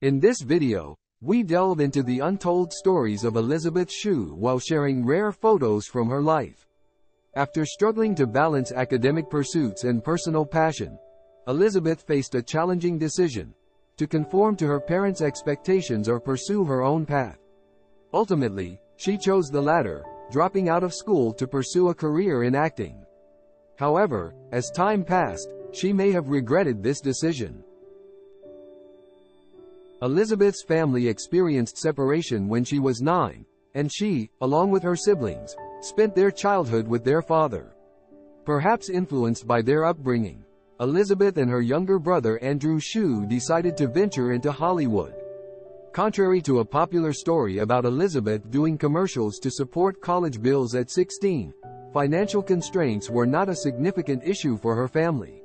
In this video, we delve into the untold stories of Elizabeth Shue while sharing rare photos from her life. After struggling to balance academic pursuits and personal passion, Elizabeth faced a challenging decision to conform to her parents' expectations or pursue her own path. Ultimately, she chose the latter, dropping out of school to pursue a career in acting. However, as time passed, she may have regretted this decision. Elizabeth's family experienced separation when she was nine, and she, along with her siblings, spent their childhood with their father. Perhaps influenced by their upbringing, Elizabeth and her younger brother Andrew Shue decided to venture into Hollywood. Contrary to a popular story about Elizabeth doing commercials to support college bills at 16, financial constraints were not a significant issue for her family.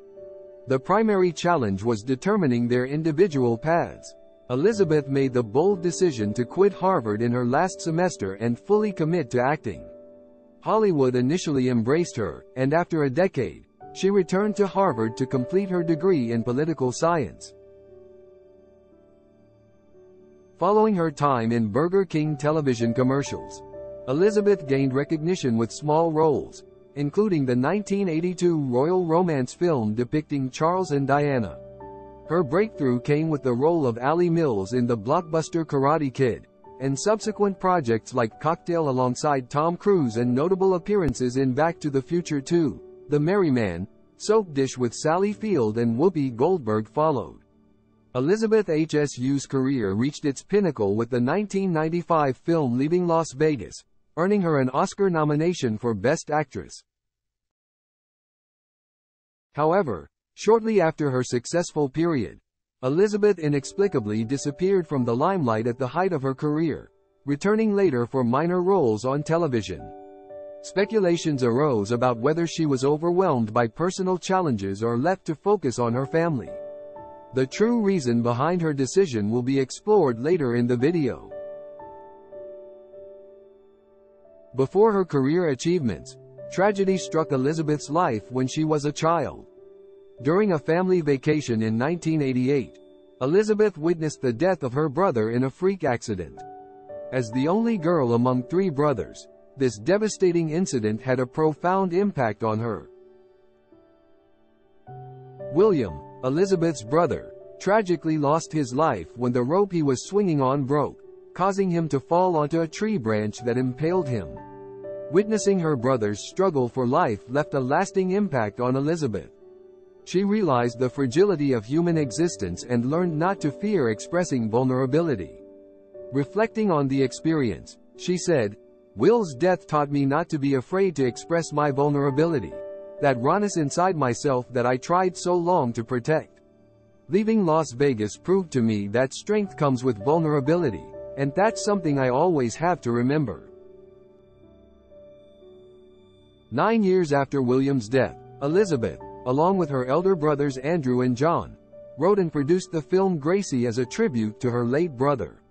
The primary challenge was determining their individual paths. Elizabeth made the bold decision to quit Harvard in her last semester and fully commit to acting. Hollywood initially embraced her, and after a decade, she returned to Harvard to complete her degree in political science. Following her time in Burger King television commercials, Elizabeth gained recognition with small roles, including the 1982 royal romance film depicting Charles and Diana. Her breakthrough came with the role of Ali Mills in the blockbuster Karate Kid, and subsequent projects like Cocktail alongside Tom Cruise and notable appearances in Back to the Future 2, The Merry Man, Soap Dish with Sally Field and Whoopi Goldberg followed. Elizabeth Shue's career reached its pinnacle with the 1995 film Leaving Las Vegas, earning her an Oscar nomination for Best Actress. However, Shortly after her successful period, Elizabeth inexplicably disappeared from the limelight at the height of her career, returning later for minor roles on television. Speculations arose about whether she was overwhelmed by personal challenges or left to focus on her family. The true reason behind her decision will be explored later in the video. Before her career achievements, tragedy struck Elizabeth's life when she was a child. During a family vacation in 1988, Elizabeth witnessed the death of her brother in a freak accident. As the only girl among three brothers, this devastating incident had a profound impact on her. William, Elizabeth's brother, tragically lost his life when the rope he was swinging on broke, causing him to fall onto a tree branch that impaled him. Witnessing her brother's struggle for life left a lasting impact on Elizabeth. She realized the fragility of human existence and learned not to fear expressing vulnerability. Reflecting on the experience, she said, Will's death taught me not to be afraid to express my vulnerability, that rawness inside myself that I tried so long to protect. Leaving Las Vegas proved to me that strength comes with vulnerability, and that's something I always have to remember. Nine years after William's death, Elizabeth, along with her elder brothers Andrew and John, wrote and produced the film Gracie as a tribute to her late brother.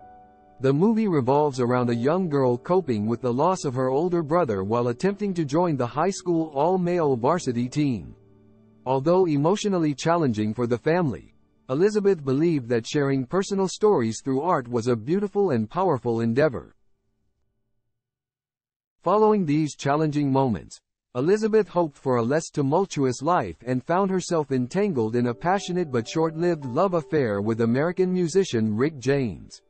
The movie revolves around a young girl coping with the loss of her older brother while attempting to join the high school all-male varsity team. Although emotionally challenging for the family, Elizabeth believed that sharing personal stories through art was a beautiful and powerful endeavor. Following these challenging moments, Elizabeth hoped for a less tumultuous life and found herself entangled in a passionate but short-lived love affair with American musician Rick James.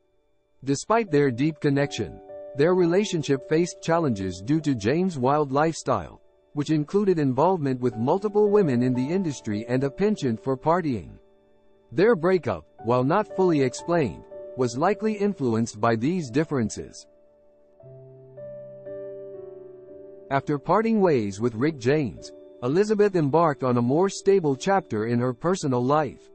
Despite their deep connection, their relationship faced challenges due to James' wild lifestyle, which included involvement with multiple women in the industry and a penchant for partying. Their breakup, while not fully explained, was likely influenced by these differences. After parting ways with Rick James, Elizabeth embarked on a more stable chapter in her personal life.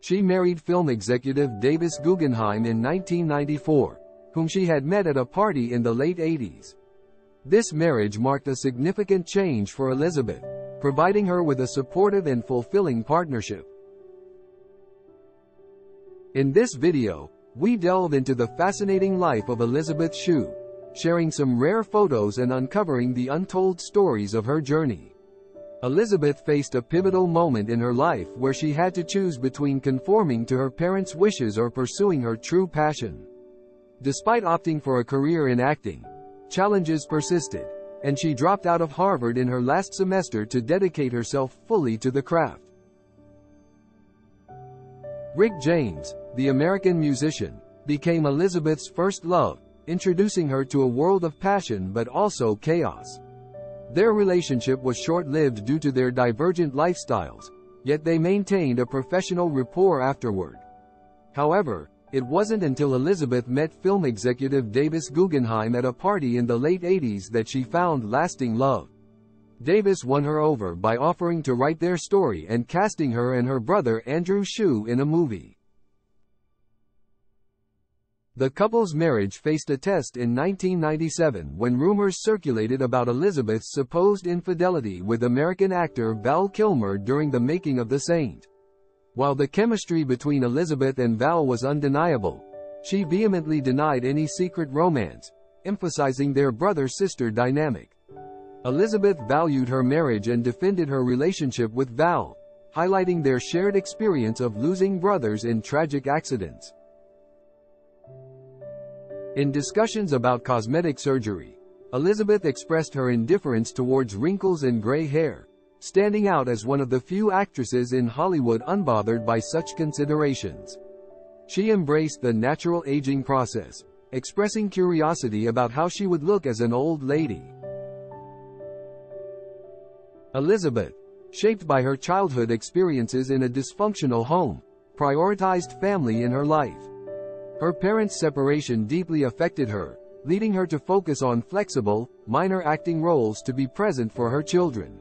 She married film executive Davis Guggenheim in 1994, whom she had met at a party in the late 80s. This marriage marked a significant change for Elizabeth, providing her with a supportive and fulfilling partnership. In this video, we delve into the fascinating life of Elizabeth Shue, sharing some rare photos and uncovering the untold stories of her journey. Elizabeth faced a pivotal moment in her life where she had to choose between conforming to her parents' wishes or pursuing her true passion. Despite opting for a career in acting, challenges persisted, and she dropped out of Harvard in her last semester to dedicate herself fully to the craft. Rick James, the American musician, became Elizabeth's first love, introducing her to a world of passion but also chaos. Their relationship was short-lived due to their divergent lifestyles, yet they maintained a professional rapport afterward. However, it wasn't until Elizabeth met film executive Davis Guggenheim at a party in the late 80s that she found lasting love. Davis won her over by offering to write their story and casting her and her brother Andrew Shue in a movie. The couple's marriage faced a test in 1997 when rumors circulated about Elizabeth's supposed infidelity with American actor Val Kilmer during the making of The Saint. While the chemistry between Elizabeth and Val was undeniable, she vehemently denied any secret romance, emphasizing their brother-sister dynamic. Elizabeth valued her marriage and defended her relationship with Val, highlighting their shared experience of losing brothers in tragic accidents. In discussions about cosmetic surgery, Elizabeth expressed her indifference towards wrinkles and gray hair, standing out as one of the few actresses in Hollywood unbothered by such considerations. She embraced the natural aging process, expressing curiosity about how she would look as an old lady. Elizabeth, shaped by her childhood experiences in a dysfunctional home, prioritized family in her life. Her parents' separation deeply affected her, leading her to focus on flexible, minor acting roles to be present for her children.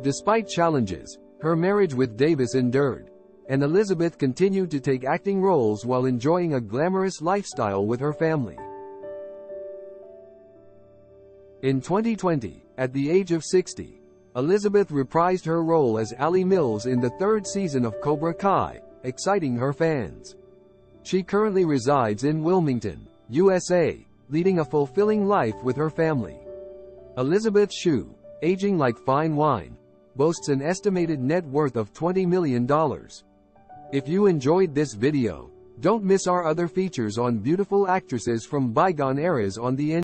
Despite challenges, her marriage with Davis endured, and Elizabeth continued to take acting roles while enjoying a glamorous lifestyle with her family. In 2020, at the age of 60, Elizabeth reprised her role as Ali Mills in the third season of Cobra Kai, exciting her fans. She currently resides in Wilmington, USA, leading a fulfilling life with her family. Elizabeth Shue, aging like fine wine, boasts an estimated net worth of $20 million. If you enjoyed this video, don't miss our other features on beautiful actresses from bygone eras on the